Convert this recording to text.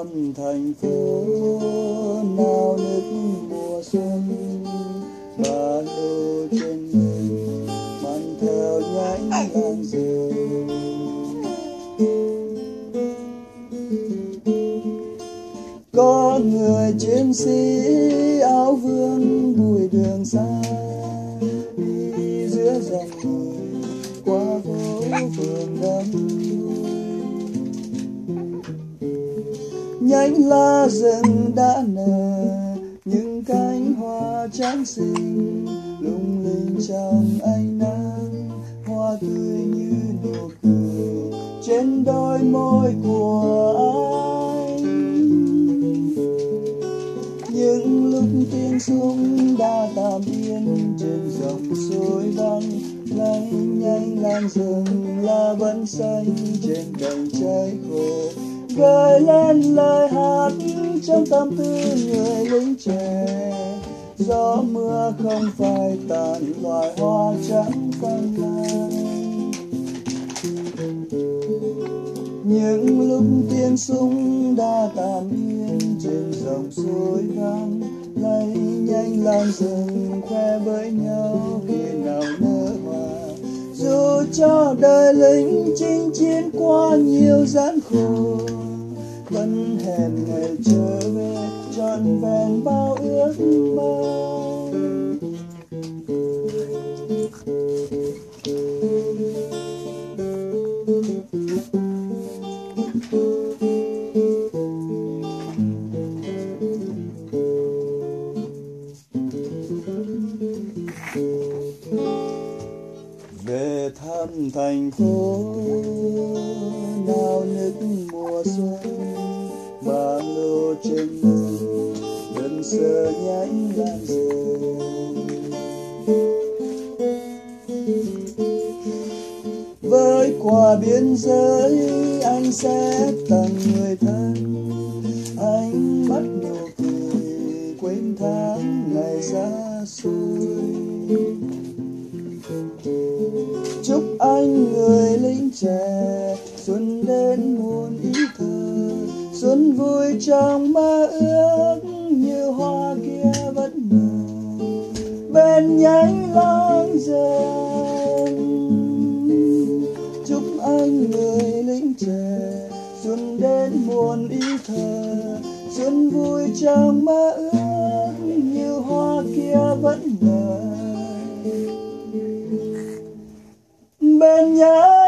năm thành phố nao nức mùa xuân. Ba lô trên mình, mang theo nhánh ăn rừng. Có người chiến sĩ áo vương bụi đường xa, đi giữa dòng người qua phố phường đông nhánh lá rừng đã nở, những cánh hoa trắng xinh lung linh trong ánh nắng. Hoa tươi như nụ cười trên đôi môi của anh. Những lúc tiếng súng đã tạm yên trên dòng suối vắng, lanh nhanh lan rừng lá vẫn xanh trên cành trái khô gợi lên lời hát trong tâm tư người lính trẻ. Gió mưa không phai tàn, loài hoa trắng còn lan những lúc tiếng súng đã tạm yên trên dòng suối vắng, lấy nhanh lan rừng khoe với nhau khi nào nở hoa. Dù cho đời lính chinh chiến qua nhiều gian khổ hẹn ngày trở về, trọn vẹn bao ước mơ. Về thăm thành phố nao nức mùa xuân chân đơn sơ nhánh lan rừng với qua biên giới, anh sẽ tặng người thân. Anh bắt nụ xuân vui trong mơ ước như hoa kia vẫn nở bên nhánh lang rừng chúc anh người lính trẻ. Xuân đến muôn ý thơ xuân vui trong mơ ước như hoa kia vẫn nở bên nhánh